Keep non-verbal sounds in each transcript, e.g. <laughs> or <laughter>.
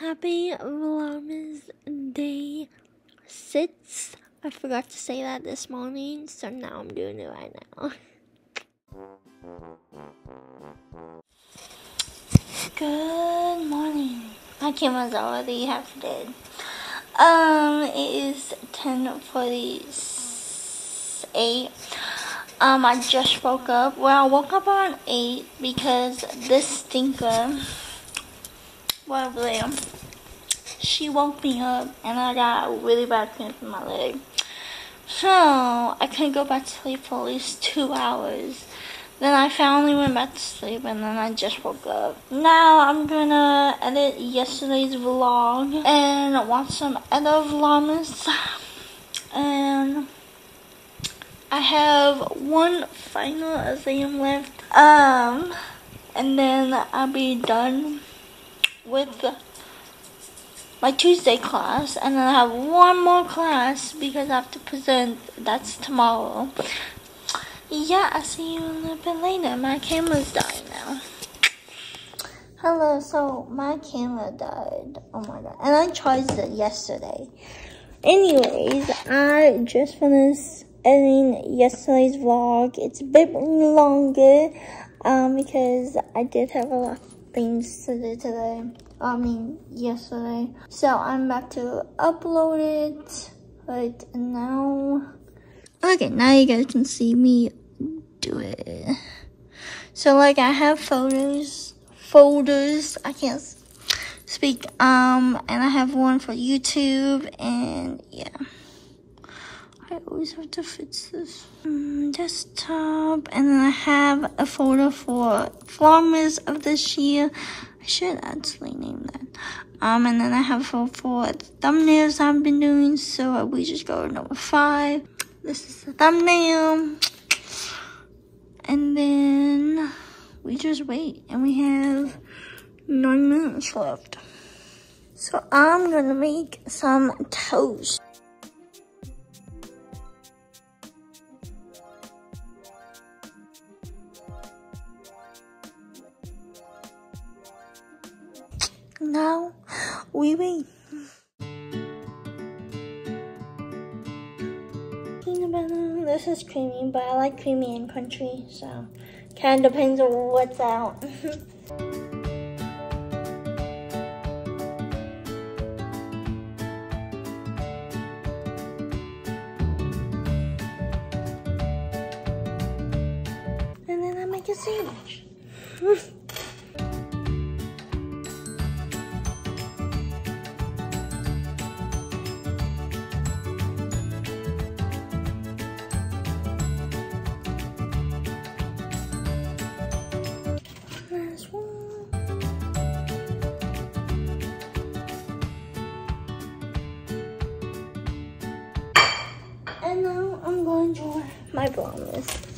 Happy Vlogmas Day 6. I forgot to say that this morning, so now I'm doing it right now. <laughs> Good morning. My camera's already half dead. Um, it is 10.48. Um, I just woke up. Well, I woke up around 8 because this stinker whatever they she woke me up and I got a really bad cramp in my leg. So I couldn't go back to sleep for at least two hours. Then I finally went back to sleep and then I just woke up. Now I'm gonna edit yesterday's vlog and watch some other vlogs. And I have one final exam left. Um, and then I'll be done with my Tuesday class, and then I have one more class because I have to present. That's tomorrow. Yeah, I'll see you a little bit later. My camera's dying now. Hello, so my camera died. Oh my god. And I charged it yesterday. Anyways, I just finished editing yesterday's vlog. It's a bit longer um, because I did have a lot things to do today. I mean, yesterday. So I'm about to upload it right now. Okay, now you guys can see me do it. So like I have photos, folders, I can't speak, um, and I have one for YouTube, and yeah. I always have to fix this. Um, desktop, and then I have a folder for Vlogmas of this year. I should actually name that. Um, and then I have for, for thumbnails I've been doing, so we just go to number five. This is the thumbnail. And then we just wait, and we have nine minutes left. So I'm gonna make some toast. Now we wait. This is creamy, but I like creamy and crunchy, so kind of depends on what's out. <laughs> and then I make a sandwich. <laughs> going my promise.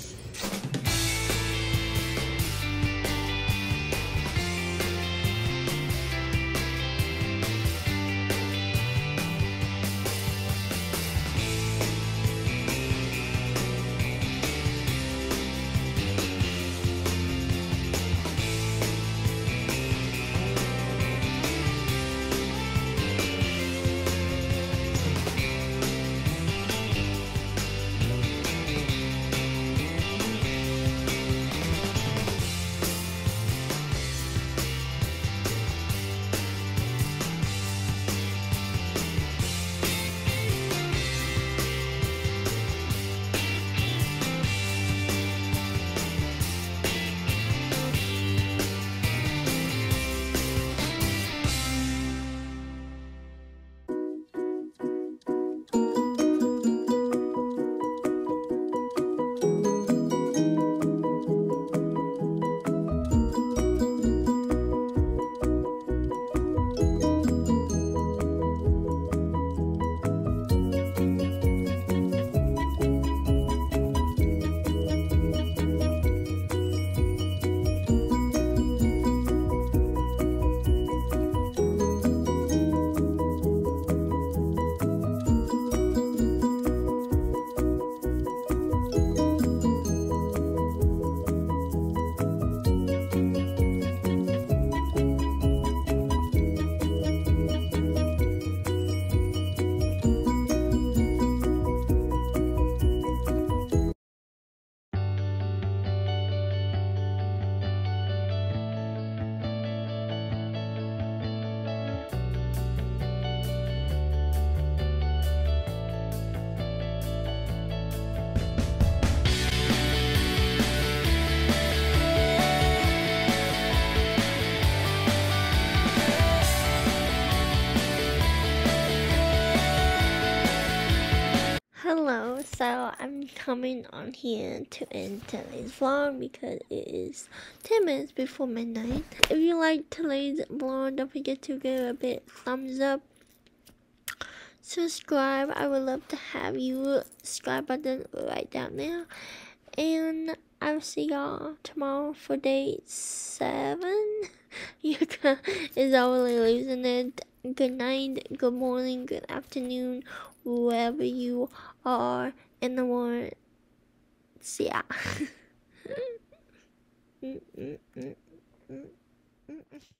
So I'm coming on here to end today's vlog because it is 10 minutes before midnight. If you like today's vlog, don't forget to give a bit thumbs up. Subscribe. I would love to have you subscribe button right down there. And I'll see y'all tomorrow for day seven. <laughs> You is already losing it. Good night, good morning, good afternoon, wherever you are in the world. Ya. mm -mm -mm